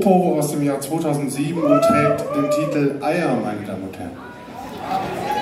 Popo aus dem Jahr 2007 und trägt den Titel Eier, meine Damen und Herren.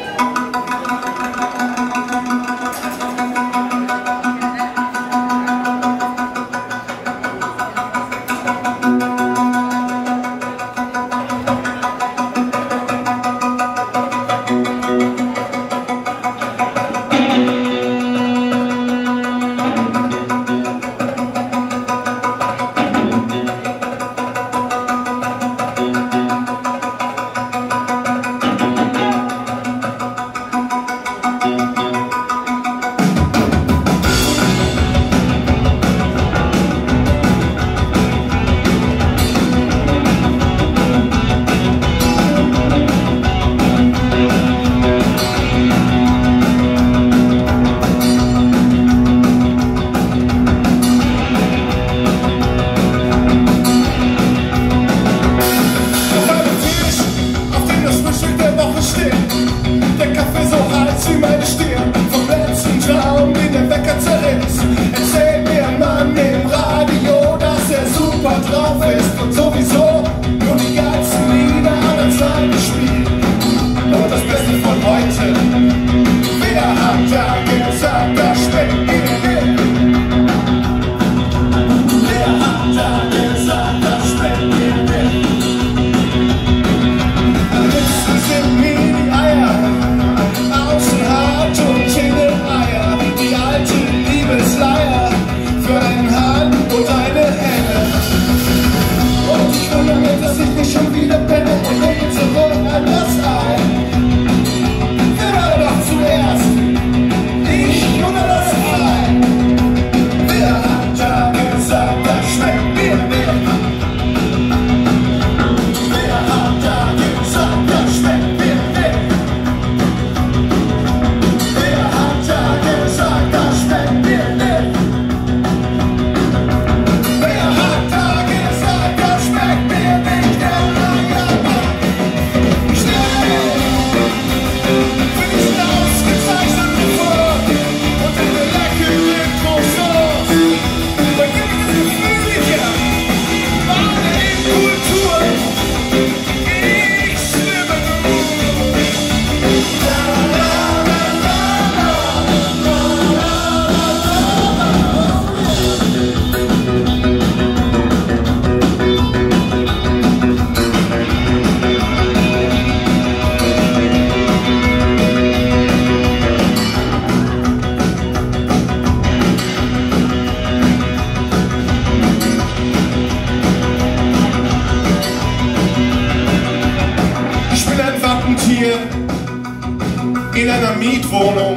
Mietwohnung,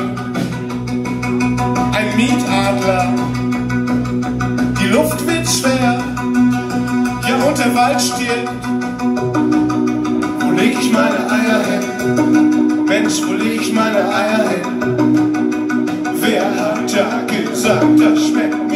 ein Mietadler. Die Luft wird schwer, ja und der Wald stirbt. Wo leg ich meine Eier hin? Mensch, wo leg ich meine Eier hin? Wer hat da gesagt, das schmeckt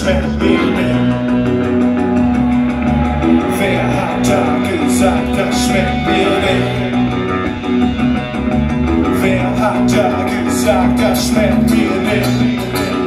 schmeckt mir? Wer hat da gesagt, das schmeckt mir nicht? Wer hat da gesagt, das schmeckt mir nicht?